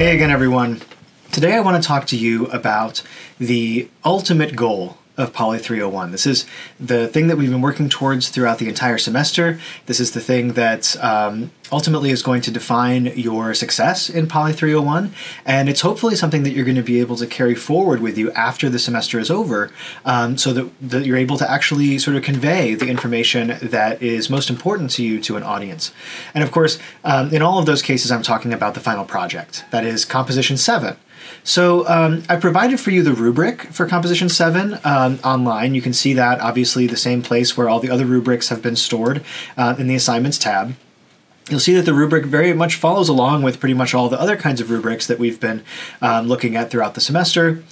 Hey again, everyone. Today I want to talk to you about the ultimate goal of Poly 301. This is the thing that we've been working towards throughout the entire semester. This is the thing that um, ultimately is going to define your success in Poly 301, and it's hopefully something that you're going to be able to carry forward with you after the semester is over, um, so that, that you're able to actually sort of convey the information that is most important to you to an audience. And of course, um, in all of those cases, I'm talking about the final project, that is Composition 7. So um, I provided for you the rubric for Composition 7 um, online. You can see that obviously the same place where all the other rubrics have been stored uh, in the assignments tab. You'll see that the rubric very much follows along with pretty much all the other kinds of rubrics that we've been um, looking at throughout the semester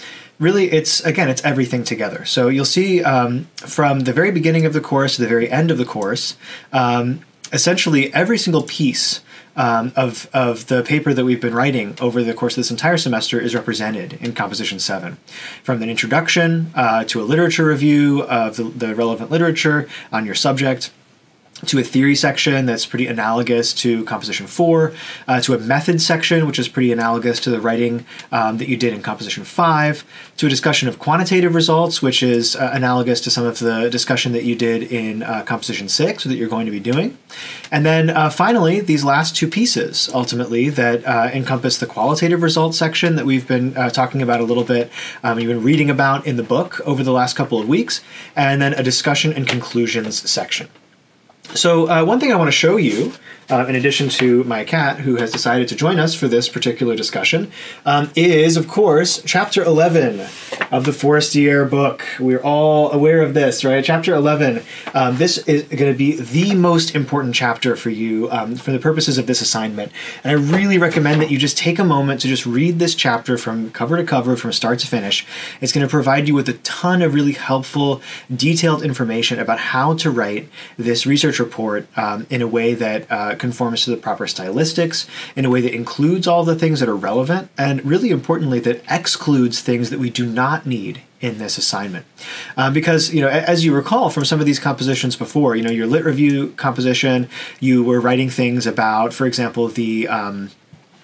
really it's again it's everything together so you'll see um, from the very beginning of the course to the very end of the course um, essentially every single piece um, of, of the paper that we've been writing over the course of this entire semester is represented in Composition 7. From an introduction uh, to a literature review of the, the relevant literature on your subject, to a theory section that's pretty analogous to composition 4, uh, to a method section, which is pretty analogous to the writing um, that you did in composition 5, to a discussion of quantitative results, which is uh, analogous to some of the discussion that you did in uh, composition 6, or that you're going to be doing. And then uh, finally, these last two pieces, ultimately, that uh, encompass the qualitative results section that we've been uh, talking about a little bit, um, you've been reading about in the book over the last couple of weeks, and then a discussion and conclusions section. So uh, one thing I want to show you, uh, in addition to my cat, who has decided to join us for this particular discussion, um, is, of course, Chapter 11 of the Forestiere book. We're all aware of this, right? Chapter 11. Um, this is going to be the most important chapter for you um, for the purposes of this assignment. And I really recommend that you just take a moment to just read this chapter from cover to cover, from start to finish. It's going to provide you with a ton of really helpful, detailed information about how to write this research report um, in a way that uh, conforms to the proper stylistics, in a way that includes all the things that are relevant, and really importantly, that excludes things that we do not need in this assignment. Um, because, you know, as you recall from some of these compositions before, you know, your lit review composition, you were writing things about, for example, the um,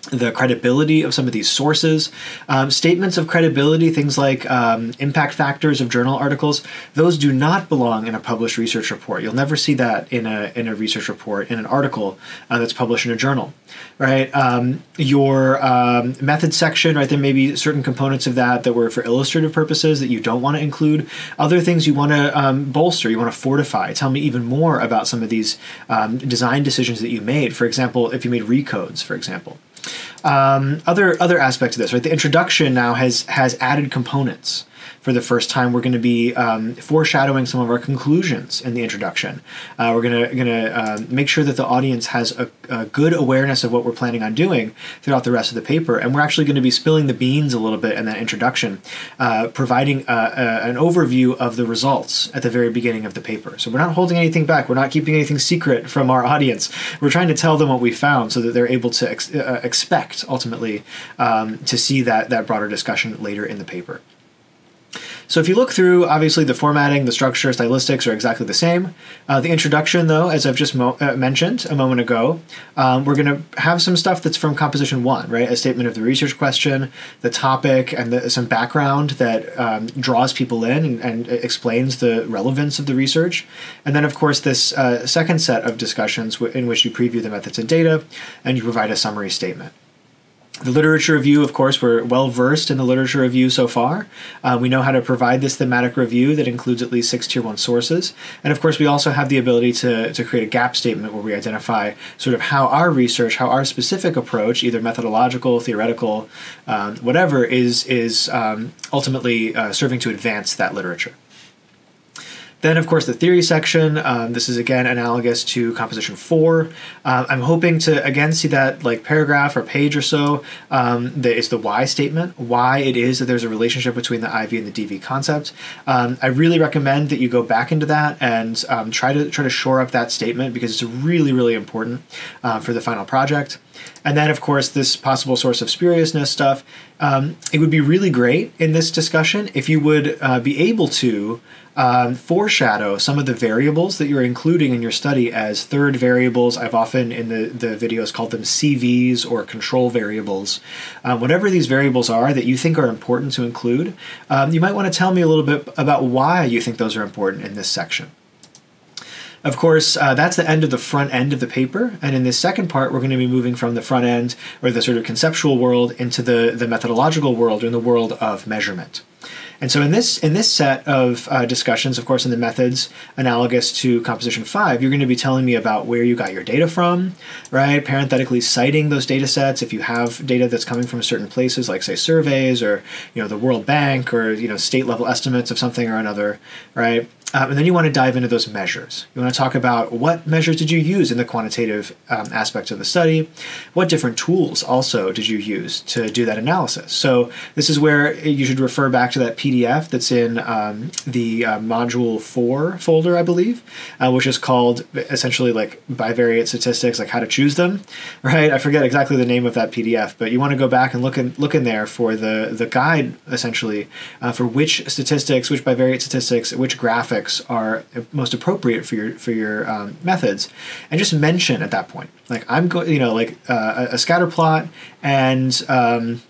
the credibility of some of these sources. Um, statements of credibility, things like um, impact factors of journal articles, those do not belong in a published research report. You'll never see that in a, in a research report, in an article uh, that's published in a journal, right? Um, your um, method section, right, there may be certain components of that that were for illustrative purposes that you don't want to include. Other things you want to um, bolster, you want to fortify. Tell me even more about some of these um, design decisions that you made. For example, if you made recodes, for example. Um, other other aspects of this, right? The introduction now has has added components for the first time, we're going to be um, foreshadowing some of our conclusions in the introduction. Uh, we're going to going to uh, make sure that the audience has a, a, good awareness of what we're planning on doing throughout the rest of the paper, and we're actually going to be spilling the beans a little bit in that introduction, uh, providing uh, an overview of the results at the very beginning of the paper. So we're not holding anything back. We're not keeping anything secret from our audience. We're trying to tell them what we found so that they're able to ex- uh, expect ultimately um, to see that that broader discussion later in the paper. So if you look through, obviously the formatting, the structure, stylistics are exactly the same. Uh, the introduction, though, as I've just uh, mentioned a moment ago, um, we're going to have some stuff that's from composition one, right? A statement of the research question, the topic, and the, some background that um, draws people in and, and, explains the relevance of the research. And then, of course, this uh, second set of discussions in which you preview the methods and data and you provide a summary statement. The literature review, of course, we're well versed in the literature review so far. Uh, we know how to provide this thematic review that includes at least six tier one sources. And of course, we also have the ability to, to create a gap statement where we identify sort of how our research, how our specific approach, either methodological, theoretical, um, whatever, is, is um, ultimately uh, serving to advance that literature. Then, of course, the theory section. Um, this is again analogous to composition four. Uh, I'm hoping to again see that like paragraph or page or so um, that is the why statement, why it is that there's a relationship between the IV and the DV concept. Um, I really recommend that you go back into that and um, try to try to shore up that statement because it's really really important uh, for the final project. And then, of course, this possible source of spuriousness stuff. Um, it would be really great in this discussion if you would uh, be able to um, foreshadow some of the variables that you're including in your study as third variables. I've often in the, the videos called them CVs or control variables. Um, whatever these variables are that you think are important to include, um, you might want to tell me a little bit about why you think those are important in this section. Of course, uh, that's the end of the front end of the paper, and in this second part, we're going to be moving from the front end, or the sort of conceptual world, into the, the methodological world, or in the world of measurement. And so in this in this set of uh, discussions, of course, in the methods analogous to composition five, you're going to be telling me about where you got your data from, right? Parenthetically citing those data sets if you have data that's coming from certain places, like say surveys or you know the World Bank or you know state level estimates of something or another, right? Um, and then you want to dive into those measures. You want to talk about what measures did you use in the quantitative um, aspects of the study? What different tools also did you use to do that analysis? So this is where you should refer back to that PDF that's in um, the uh, module four folder, I believe, uh, which is called essentially like bivariate statistics, like how to choose them, right? I forget exactly the name of that PDF, but you want to go back and look in look in there for the the guide essentially uh, for which statistics, which bivariate statistics, which graphics are most appropriate for your for your um, methods, and just mention at that point, like I'm going, you know, like uh, a, scatter plot and um,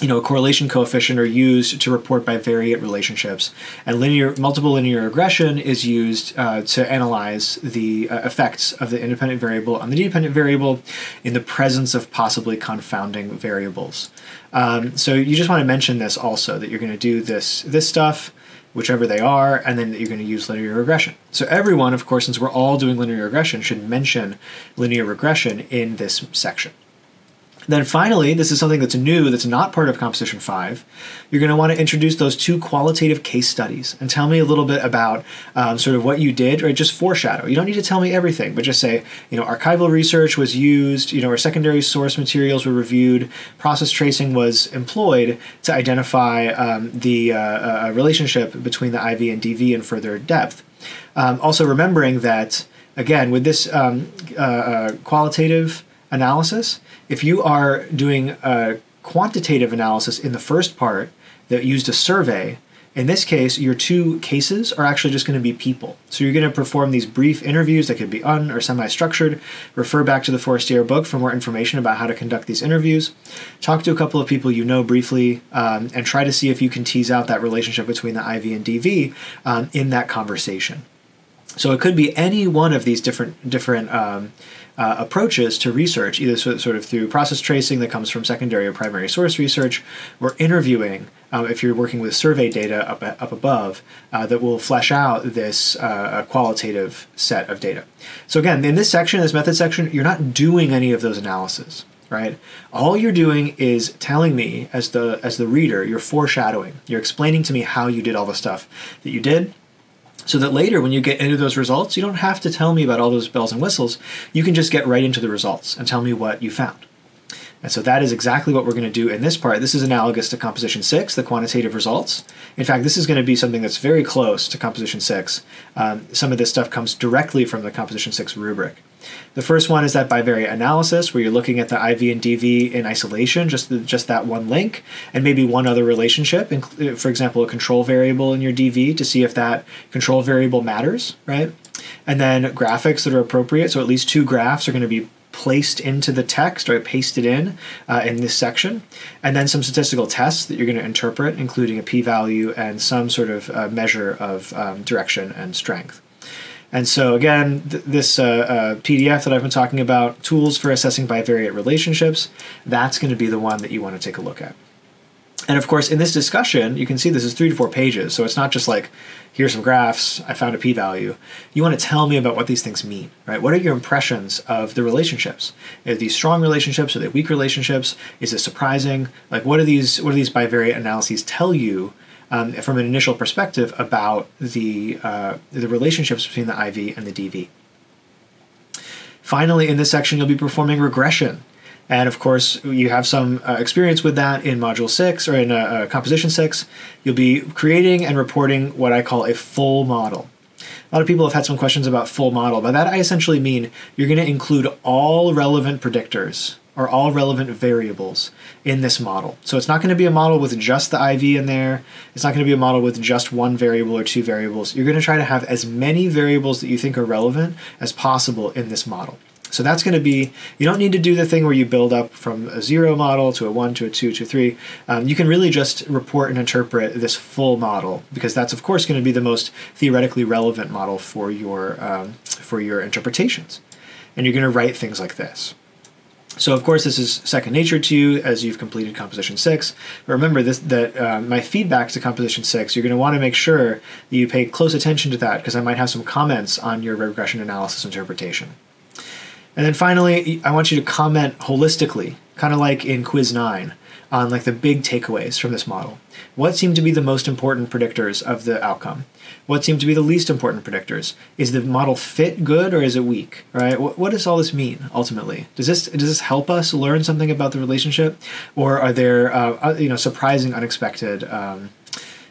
you know a correlation coefficient are used to report bivariate relationships, and linear multiple linear regression is used uh, to analyze the uh, effects of the independent variable on the dependent variable in the presence of possibly confounding variables. Um, so you just want to mention this also that you're going to do this this stuff whichever they are, and then you're going to use linear regression. So everyone, of course, since we're all doing linear regression, should mention linear regression in this section. Then finally, this is something that's new that's not part of Composition 5. You're going to want to introduce those two qualitative case studies and tell me a little bit about um, sort of what you did, or just foreshadow. You don't need to tell me everything, but just say, you know, archival research was used, you know, or secondary source materials were reviewed, process tracing was employed to identify um, the uh, uh, relationship between the IV and DV in further depth. Um, also remembering that, again, with this um, uh, uh, qualitative analysis, if you are doing a quantitative analysis in the first part that used a survey, in this case, your two cases are actually just going to be people. So you're going to perform these brief interviews that could be un or semi structured. Refer back to the Forestiere book for more information about how to conduct these interviews. Talk to a couple of people you know briefly um, and try to see if you can tease out that relationship between the IV and DV um, in that conversation. So it could be any one of these different different um, uh, approaches to research, either sort of through process tracing that comes from secondary or primary source research, or interviewing, um, if you're working with survey data up, up above, uh, that will flesh out this uh, qualitative set of data. So again, in this section, this method section, you're not doing any of those analyses right? All you're doing is telling me as the as the reader you're foreshadowing. You're explaining to me how you did all the stuff that you did so that later when you get into those results, you don't have to tell me about all those bells and whistles. You can just get right into the results and tell me what you found. And so that is exactly what we're going to do in this part. This is analogous to Composition 6, the quantitative results. In fact, this is going to be something that's very close to Composition 6. Um, some of this stuff comes directly from the Composition 6 rubric. The first one is that bivariate analysis, where you're looking at the IV and DV in isolation, just just that one link, and maybe one other relationship. For example, a control variable in your DV to see if that control variable matters, right? And then graphics that are appropriate. So at least two graphs are going to be placed into the text or pasted in uh, in this section, and then some statistical tests that you're going to interpret, including a p-value and some sort of uh, measure of um, direction and strength. And so again, th- this uh, uh PDF that I've been talking about, tools for assessing bivariate relationships, that's going to be the one that you want to take a look at. And of course, in this discussion, you can see this is three to four pages, so it's not just like, here's some graphs, I found a p-value. You want to tell me about what these things mean, right? What are your impressions of the relationships? Are these strong relationships? Are they weak relationships? Is it surprising? Like, what are these? What do these bivariate analyses tell you um, from an initial perspective about the uh, the relationships between the IV and the DV? Finally, in this section, you'll be performing regression. And of course, you have some uh, experience with that in Module 6 or in uh, uh, Composition 6. You'll be creating and reporting what I call a full model. A lot of people have had some questions about full model. By that, I essentially mean you're going to include all relevant predictors are all relevant variables in this model. So it's not going to be a model with just the IV in there. It's not going to be a model with just one variable or two variables. You're going to try to have as many variables that you think are relevant as possible in this model. So that's going to be, you don't need to do the thing where you build up from a zero model to a one to a two to a three. Um, you can really just report and interpret this full model because that's of course going to be the most theoretically relevant model for your, um, for your interpretations. And you're going to write things like this. So of course this is second nature to you as you've completed composition six. But remember this that uh, my feedback to composition six, you're going to want to make sure that you pay close attention to that because I might have some comments on your regression analysis interpretation. And then finally, I want you to comment holistically, kind of like in quiz 9, on like the big takeaways from this model. What seem to be the most important predictors of the outcome? What seem to be the least important predictors? Is the model fit good or is it weak? Right? What, what does all this mean ultimately? Does this does this help us learn something about the relationship, or are there uh, uh you know surprising, unexpected um,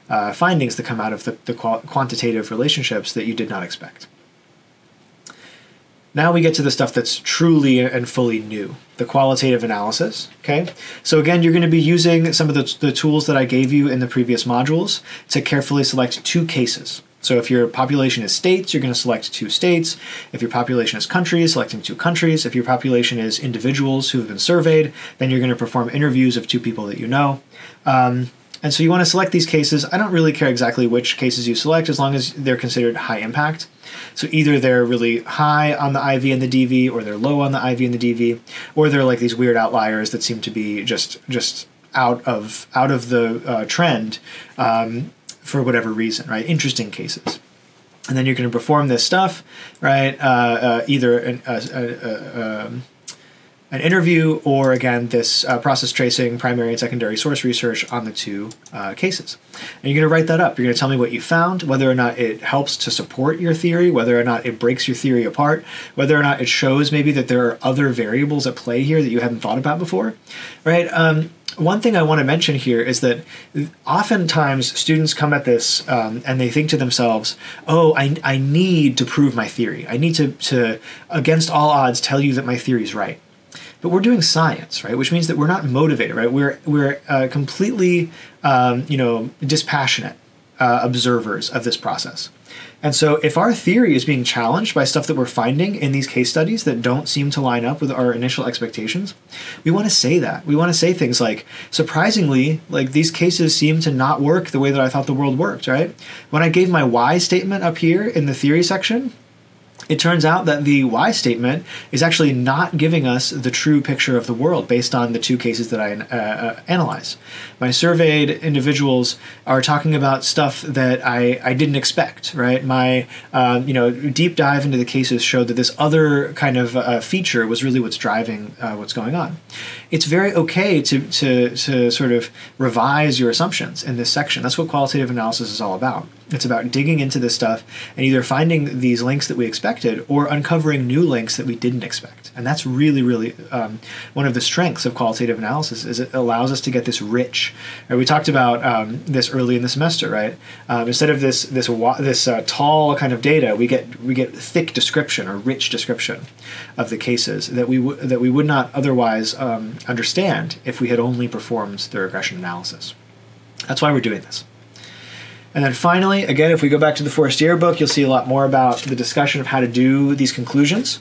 uh, findings that come out of the, the quantitative relationships that you did not expect? Now we get to the stuff that's truly and fully new, the qualitative analysis. Okay, so again, you're going to be using some of the, the tools that I gave you in the previous modules to carefully select two cases. So if your population is states, you're going to select two states. If your population is countries, selecting two countries. If your population is individuals who have been surveyed, then you're going to perform interviews of two people that you know. Um, and so you want to select these cases. I don't really care exactly which cases you select as long as they're considered high impact. So either they're really high on the IV and the DV, or they're low on the IV and the DV, or they're like these weird outliers that seem to be just just out of out of the uh, trend um, for whatever reason, right? Interesting cases. And then you're going to perform this stuff, right? Uh, uh, either an, um, an interview or again this uh, process tracing primary and secondary source research on the two uh, cases. And you're going to write that up. You're going to tell me what you found whether or not it helps to support your theory whether or not it breaks your theory apart whether or not it shows maybe that there are other variables at play here that you hadn't thought about before right? Um, one thing I want to mention here is that oftentimes students come at this um, and they think to themselves, oh, I, I need to prove my theory. I need to, to, against all odds, tell you that my theory is right but we're doing science, right? Which means that we're not motivated, right? We're we're uh, completely, um, you know, dispassionate uh, observers of this process. And so, if our theory is being challenged by stuff that we're finding in these case studies that don't seem to line up with our initial expectations, we want to say that. We want to say things like, surprisingly, like these cases seem to not work the way that I thought the world worked, right? When I gave my why statement up here in the theory section, it turns out that the why statement is actually not giving us the true picture of the world based on the two cases that I uh, uh, analyze. My surveyed individuals are talking about stuff that I, I didn't expect, right? My um, you know deep dive into the cases showed that this other kind of uh, feature was really what's driving uh, what's going on. It's very okay to, to, to sort of revise your assumptions in this section. That's what qualitative analysis is all about. It's about digging into this stuff and either finding these links that we expected or uncovering new links that we didn't expect. And that's really, really um, one of the strengths of qualitative analysis is it allows us to get this rich. Right? We talked about um, this early in the semester, right? Um, instead of this this this uh, tall kind of data, we get we get thick description or rich description of the cases that we that we would not otherwise um, understand if we had only performed the regression analysis. That's why we're doing this. And then finally, again, if we go back to the Forestiere book, you'll see a lot more about the discussion of how to do these conclusions.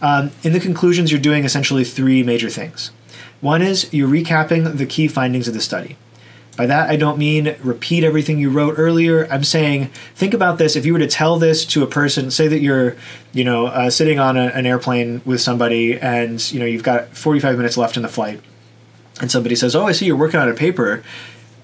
Um, in the conclusions, you're doing essentially three major things. One is you're recapping the key findings of the study. By that, I don't mean repeat everything you wrote earlier. I'm saying think about this. If you were to tell this to a person, say that you're, you know, uh, sitting on a, an airplane with somebody, and you know you've got 45 minutes left in the flight, and somebody says, "Oh, I see you're working on a paper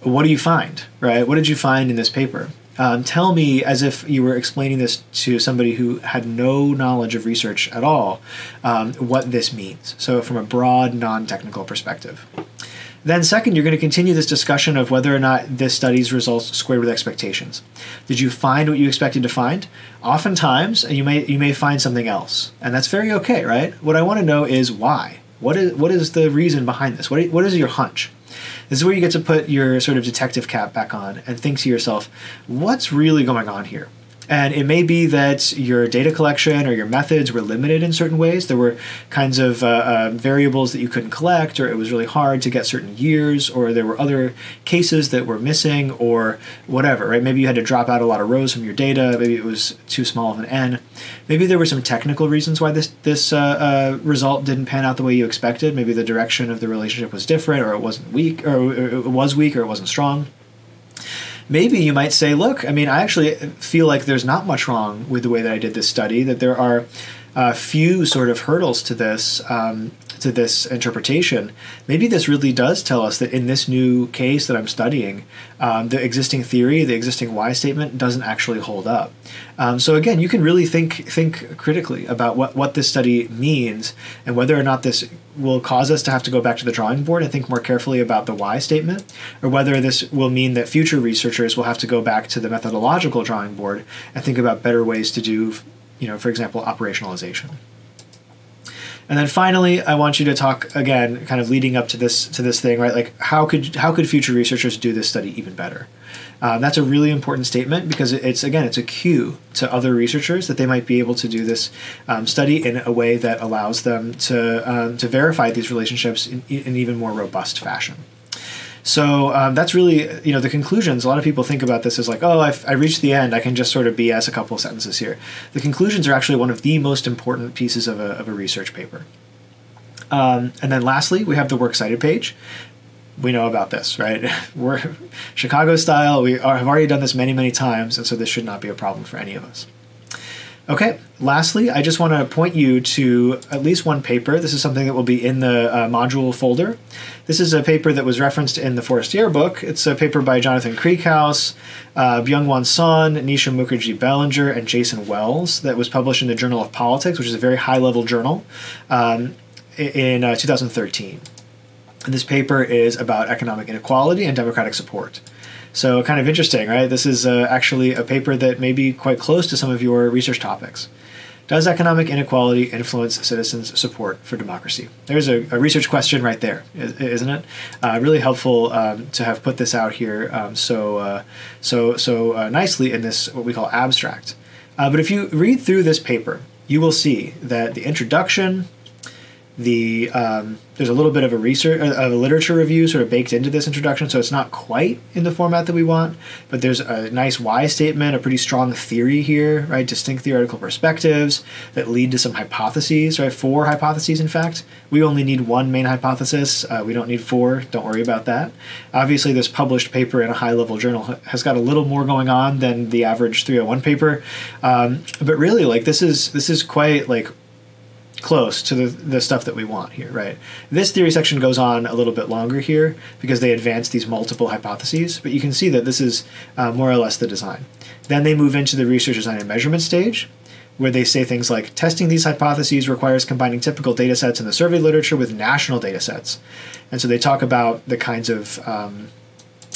what do you find, right? What did you find in this paper? Um, tell me as if you were explaining this to somebody who had no knowledge of research at all, um, what this means. So, from a broad, non technical perspective. Then, second, you're going to continue this discussion of whether or not this study's results square with expectations. Did you find what you expected to find? Oftentimes, you may you may find something else, and that's very okay, right? What I want to know is why. What is what is the reason behind this? What what is your hunch? This is where you get to put your sort of detective cap back on and think to yourself, what's really going on here? And it may be that your data collection or your methods were limited in certain ways. There were kinds of uh, uh, variables that you couldn't collect, or it was really hard to get certain years, or there were other cases that were missing, or whatever, right? Maybe you had to drop out a lot of rows from your data. Maybe it was too small of an n. Maybe there were some technical reasons why this this uh, uh result didn't pan out the way you expected. Maybe the direction of the relationship was different, or it wasn't weak, or it was weak, or it wasn't strong maybe you might say, look, I mean, I actually feel like there's not much wrong with the way that I did this study, that there are a few sort of hurdles to this um, to this interpretation. Maybe this really does tell us that in this new case that I'm studying, um, the existing theory, the existing why statement, doesn't actually hold up. Um, so again, you can really think think critically about what what this study means and whether or not this will cause us to have to go back to the drawing board and think more carefully about the why statement, or whether this will mean that future researchers will have to go back to the methodological drawing board and think about better ways to do you know, for example, operationalization. And then finally, I want you to talk again, kind of leading up to this to this thing, right? Like how could how could future researchers do this study even better? Um, that's a really important statement because it's again it's a cue to other researchers that they might be able to do this um, study in a way that allows them to um, to verify these relationships in, in even more robust fashion. So um, that's really, you know, the conclusions. A lot of people think about this as like, oh, I've, I reached the end. I can just sort of BS a couple sentences here. The conclusions are actually one of the most important pieces of a, of a research paper. Um, and then lastly, we have the works cited page. We know about this, right? We're Chicago style. We are, have already done this many, many times, and so this should not be a problem for any of us. Okay, lastly, I just want to point you to at least one paper. This is something that will be in the uh, module folder. This is a paper that was referenced in the Forestiere book. It's a paper by Jonathan Krieckhaus, uh, Byunghwan Son, Nisha Mukherjee Bellinger, and Jason Wells that was published in the Journal of Politics, which is a very high level journal, um, in uh, 2013. And this paper is about economic inequality and democratic support. So kind of interesting, right? This is uh, actually a paper that may be quite close to some of your research topics. Does economic inequality influence citizens' support for democracy? There's a, a research question right there, isn't it? Uh, really helpful um, to have put this out here um, so uh, so so uh, nicely in this what we call abstract. Uh, but if you read through this paper, you will see that the introduction, the um, there's a little bit of a research uh, of a literature review sort of baked into this introduction so it's not quite in the format that we want but there's a nice why statement a pretty strong theory here right? Distinct theoretical perspectives that lead to some hypotheses right? Four hypotheses in fact. We only need one main hypothesis. Uh, we don't need four. Don't worry about that. Obviously this published paper in a high level journal has got a little more going on than the average 301 paper. Um, but really like this is this is quite like close to the, the stuff that we want here, right? This theory section goes on a little bit longer here because they advance these multiple hypotheses, but you can see that this is uh, more or less the design. Then they move into the research design and measurement stage, where they say things like testing these hypotheses requires combining typical data sets in the survey literature with national data sets. And so they talk about the kinds of um,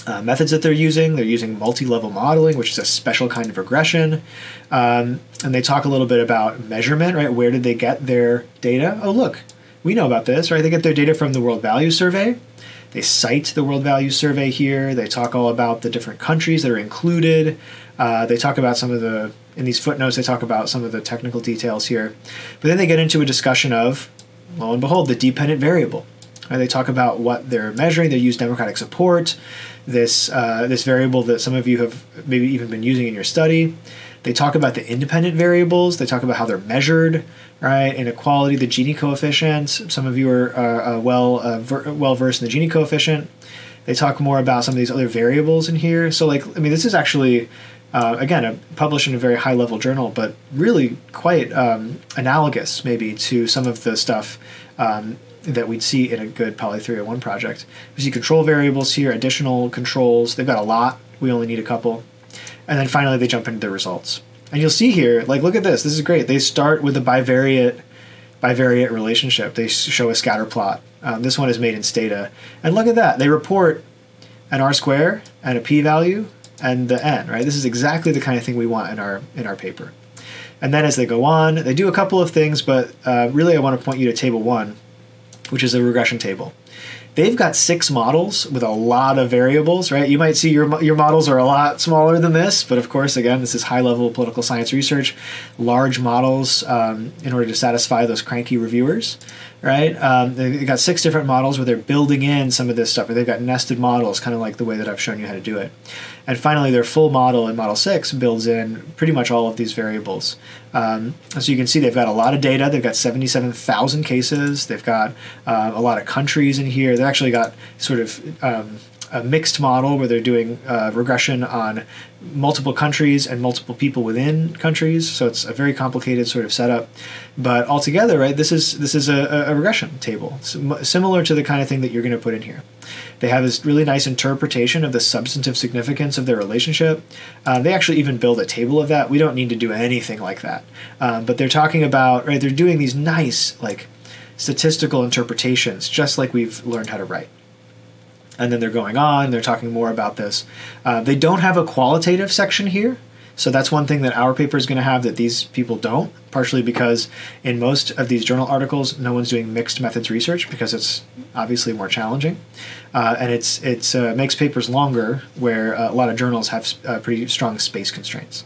uh, methods that they're using. They're using multi-level modeling, which is a special kind of regression. Um, and they talk a little bit about measurement, right? Where did they get their data? Oh, look, we know about this, right? They get their data from the World Value Survey. They cite the World Value Survey here. They talk all about the different countries that are included. Uh, they talk about some of the, in these footnotes, they talk about some of the technical details here. But then they get into a discussion of, lo and behold, the dependent variable. They talk about what they're measuring. They use democratic support this uh, this variable that some of you have maybe even been using in your study. They talk about the independent variables. They talk about how they're measured, right? Inequality, the Gini coefficient. Some of you are uh, uh, well uh, ver- well versed in the Gini coefficient. They talk more about some of these other variables in here. So, like, I mean, this is actually uh, again a, published in a very high level journal, but really quite um, analogous maybe to some of the stuff um, that we'd see in a good Poly 301 project. We see control variables here, additional controls. They've got a lot. We only need a couple. And then finally, they jump into the results. And you'll see here, like, look at this. This is great. They start with a bivariate bivariate relationship. They show a scatter plot. Um, this one is made in Stata. And look at that. They report an R square and a p-value and the n, right? This is exactly the kind of thing we want in our in our paper. And then as they go on, they do a couple of things, but uh, really I want to point you to table one, which is a regression table. They've got six models with a lot of variables, right? You might see your, your models are a lot smaller than this, but of course, again, this is high level political science research, large models um, in order to satisfy those cranky reviewers right? Um, they've got six different models where they're building in some of this stuff, or they've got nested models, kind of like the way that I've shown you how to do it. And finally, their full model in Model 6 builds in pretty much all of these variables. Um, so you can see they've got a lot of data. They've got 77,000 cases. They've got uh, a lot of countries in here. They've actually got sort of um, a mixed model where they're doing uh, regression on multiple countries and multiple people within countries. So it's a very complicated sort of setup. But altogether, right, this is this is a, a regression table similar to the kind of thing that you're going to put in here. They have this really nice interpretation of the substantive significance of their relationship. Uh, they actually even build a table of that. We don't need to do anything like that. Um, but they're talking about right. They're doing these nice like statistical interpretations, just like we've learned how to write and then they're going on, they're talking more about this. Uh, they don't have a qualitative section here, so that's one thing that our paper is going to have that these people don't, partially because in most of these journal articles, no one's doing mixed methods research because it's obviously more challenging. Uh, and it's it's uh, makes papers longer where uh, a lot of journals have uh, pretty strong space constraints.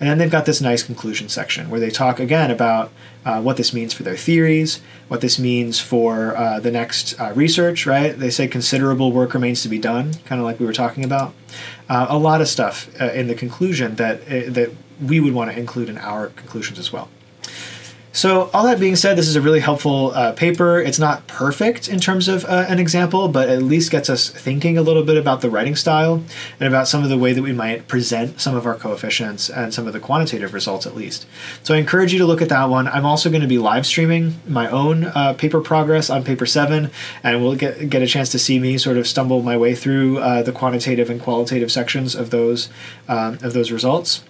And then they've got this nice conclusion section where they talk again about uh, what this means for their theories, what this means for uh, the next uh, research, right? They say considerable work remains to be done, kind of like we were talking about. Uh, a lot of stuff uh, in the conclusion that, uh, that we would want to include in our conclusions as well. So, all that being said, this is a really helpful uh, paper. It's not perfect in terms of uh, an example, but at least gets us thinking a little bit about the writing style and about some of the way that we might present some of our coefficients and some of the quantitative results, at least. So, I encourage you to look at that one. I'm also going to be live streaming my own uh, paper progress on paper seven, and we'll get, get a chance to see me sort of stumble my way through uh, the quantitative and qualitative sections of those, um, of those results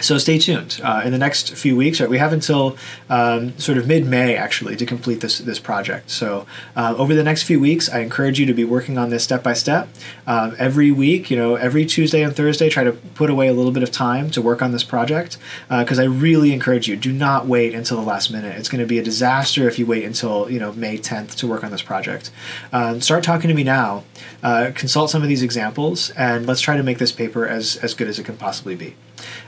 so stay tuned. Uh, in the next few weeks, right, we have until um, sort of mid-May actually to complete this this project. So uh, over the next few weeks, I encourage you to be working on this step by step. Um, every week, you know, every Tuesday and Thursday, try to put away a little bit of time to work on this project because uh, I really encourage you. Do not wait until the last minute. It's going to be a disaster if you wait until you know May 10th to work on this project. Um, start talking to me now. Uh, consult some of these examples, and let's try to make this paper as as good as it can possibly be.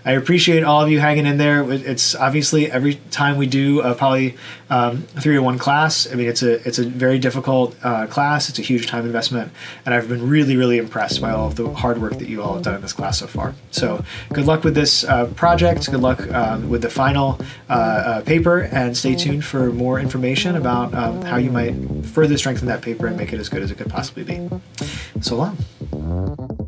I appreciate all of you hanging in there. It's obviously every time we do a Poly um, 301 class, I mean, it's a it's a very difficult uh, class. It's a huge time investment, and I've been really, really impressed by all of the hard work that you all have done in this class so far. So good luck with this uh, project. Good luck um, with the final uh, uh paper, and stay tuned for more information about um, how you might further strengthen that paper and make it as good as it could possibly be. So long.